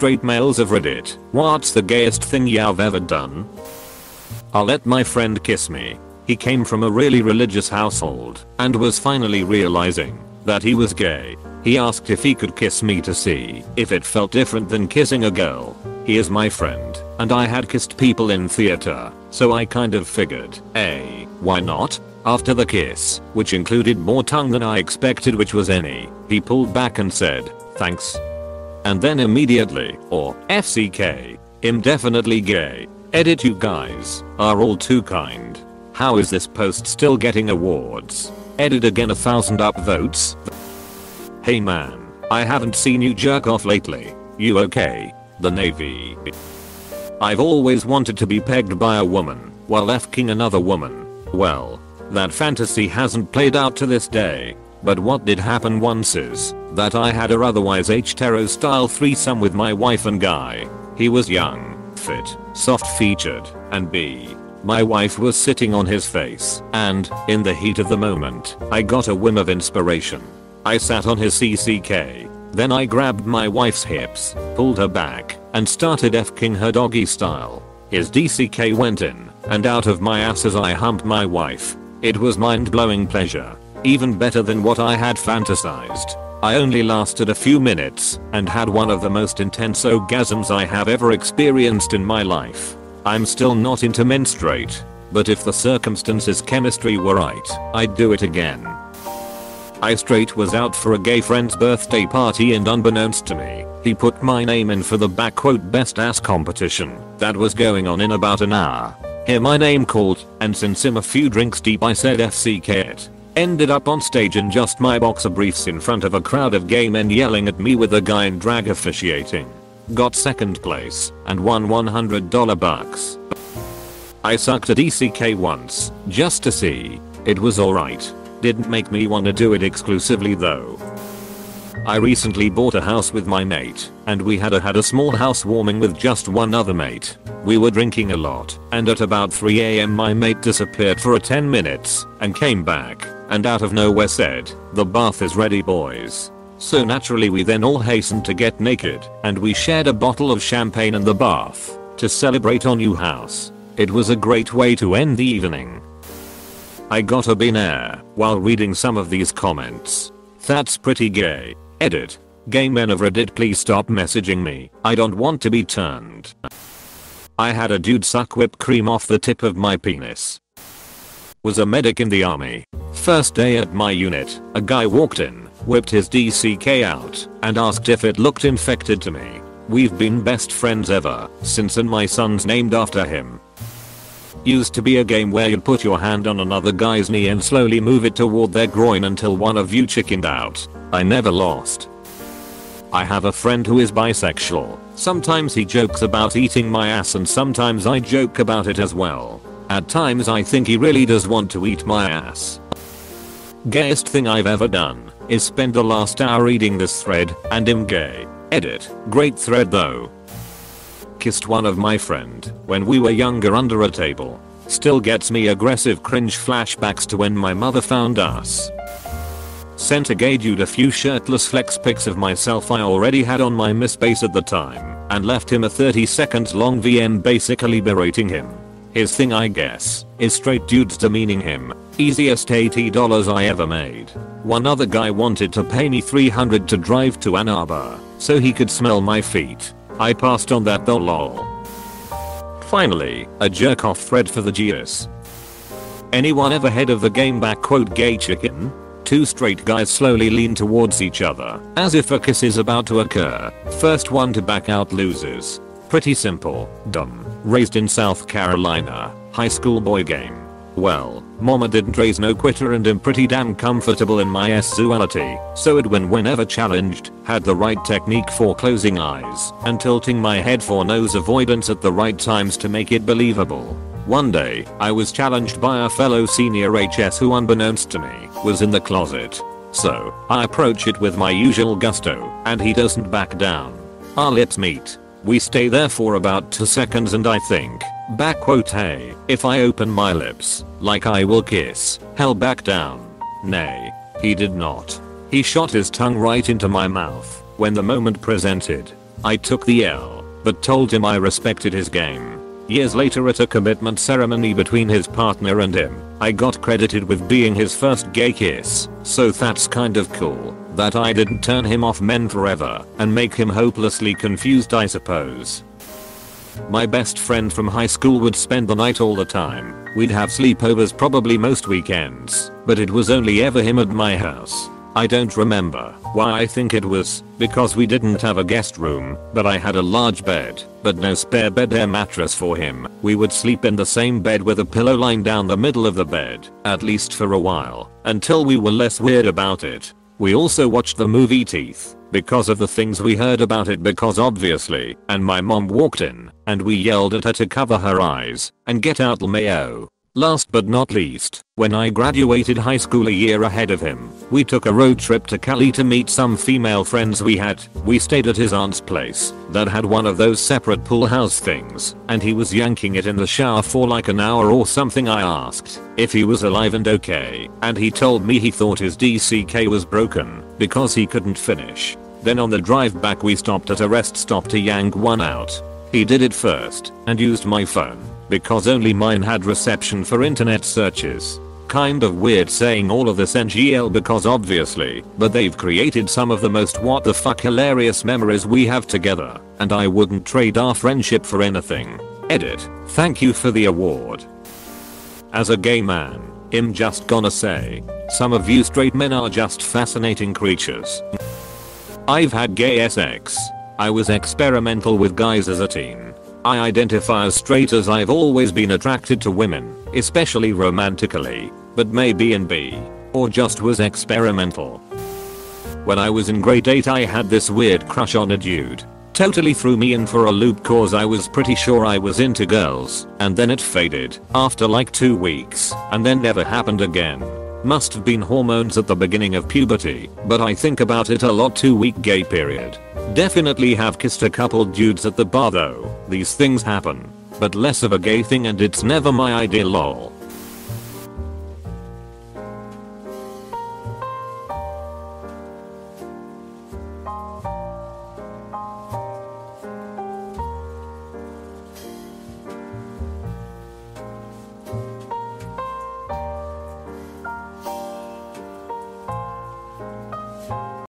straight males of Reddit, what's the gayest thing you've ever done? I'll let my friend kiss me. He came from a really religious household and was finally realizing that he was gay. He asked if he could kiss me to see if it felt different than kissing a girl. He is my friend, and I had kissed people in theater, so I kind of figured, A, why not? After the kiss, which included more tongue than I expected which was any, he pulled back and said, thanks. And then immediately, or FCK, I'm gay. Edit you guys are all too kind. How is this post still getting awards? Edit again a thousand upvotes. Hey man, I haven't seen you jerk off lately. You okay? The Navy. I've always wanted to be pegged by a woman while f-king another woman. Well, that fantasy hasn't played out to this day. But what did happen once is that I had a otherwise hetero style threesome with my wife and guy. He was young, fit, soft featured, and B. My wife was sitting on his face, and, in the heat of the moment, I got a whim of inspiration. I sat on his CCK. Then I grabbed my wife's hips, pulled her back, and started f-king her doggy style. His DCK went in, and out of my ass as I humped my wife. It was mind-blowing pleasure. Even better than what I had fantasized. I only lasted a few minutes and had one of the most intense orgasms I have ever experienced in my life. I'm still not into menstruate, but if the circumstances chemistry were right, I'd do it again. I straight was out for a gay friend's birthday party and unbeknownst to me, he put my name in for the back quote best ass competition that was going on in about an hour. Hear my name called, and since I'm a few drinks deep I said FCK it. Ended up on stage in just my boxer briefs in front of a crowd of gay men yelling at me with a guy in drag officiating. Got second place and won $100 bucks. I sucked at ECK once, just to see. It was alright. Didn't make me wanna do it exclusively though. I recently bought a house with my mate, and we had a had a small housewarming with just one other mate. We were drinking a lot, and at about 3am my mate disappeared for a 10 minutes, and came back, and out of nowhere said, the bath is ready boys. So naturally we then all hastened to get naked, and we shared a bottle of champagne in the bath, to celebrate our new house. It was a great way to end the evening. I got a binaire while reading some of these comments. That's pretty gay. Edit. Gay men of Reddit please stop messaging me. I don't want to be turned. I had a dude suck whipped cream off the tip of my penis. Was a medic in the army. First day at my unit, a guy walked in, whipped his DCK out, and asked if it looked infected to me. We've been best friends ever since and my son's named after him. Used to be a game where you'd put your hand on another guy's knee and slowly move it toward their groin until one of you chickened out. I never lost. I have a friend who is bisexual. Sometimes he jokes about eating my ass and sometimes I joke about it as well. At times I think he really does want to eat my ass. Gayest thing I've ever done is spend the last hour reading this thread and am gay. Edit. Great thread though. Kissed one of my friend when we were younger under a table. Still gets me aggressive cringe flashbacks to when my mother found us. Sent a gay dude a few shirtless flex pics of myself I already had on my MySpace at the time and left him a 30 seconds long VM basically berating him. His thing I guess is straight dudes demeaning him. Easiest $80 I ever made. One other guy wanted to pay me 300 to drive to Ann Arbor so he could smell my feet. I passed on that though lol. Finally, a jerk off thread for the GS. Anyone ever head of the game back quote gay chicken? Two straight guys slowly lean towards each other, as if a kiss is about to occur. First one to back out loses. Pretty simple, dumb. Raised in South Carolina, high school boy game. Well, mama didn't raise no quitter and am pretty damn comfortable in my sexuality, so it win whenever challenged, had the right technique for closing eyes and tilting my head for nose avoidance at the right times to make it believable. One day, I was challenged by a fellow senior HS who unbeknownst to me, was in the closet. So, I approach it with my usual gusto, and he doesn't back down. Our lips meet. We stay there for about 2 seconds and I think, back quote hey, if I open my lips, like I will kiss, hell back down. Nay, he did not. He shot his tongue right into my mouth when the moment presented. I took the L, but told him I respected his game. Years later at a commitment ceremony between his partner and him, I got credited with being his first gay kiss, so that's kind of cool, that I didn't turn him off men forever and make him hopelessly confused I suppose. My best friend from high school would spend the night all the time. We'd have sleepovers probably most weekends, but it was only ever him at my house. I don't remember why I think it was because we didn't have a guest room, but I had a large bed, but no spare bed air mattress for him. We would sleep in the same bed with a pillow lying down the middle of the bed, at least for a while, until we were less weird about it. We also watched the movie Teeth, because of the things we heard about it because obviously, and my mom walked in, and we yelled at her to cover her eyes, and get out the Mayo. Last but not least, when I graduated high school a year ahead of him, we took a road trip to Cali to meet some female friends we had. We stayed at his aunt's place that had one of those separate pool house things, and he was yanking it in the shower for like an hour or something I asked if he was alive and okay, and he told me he thought his DCK was broken because he couldn't finish. Then on the drive back we stopped at a rest stop to yank one out. He did it first and used my phone because only mine had reception for internet searches. Kind of weird saying all of this NGL because obviously, but they've created some of the most what the fuck hilarious memories we have together, and I wouldn't trade our friendship for anything. Edit. Thank you for the award. As a gay man, I'm just gonna say, some of you straight men are just fascinating creatures. I've had gay sex. I was experimental with guys as a teen. I identify as straight as I've always been attracted to women, especially romantically, but maybe in B. Or just was experimental. When I was in grade 8 I had this weird crush on a dude. Totally threw me in for a loop cause I was pretty sure I was into girls, and then it faded, after like 2 weeks, and then never happened again. Must have been hormones at the beginning of puberty, but I think about it a lot 2 week gay period. Definitely have kissed a couple dudes at the bar though, these things happen. But less of a gay thing and it's never my idea lol.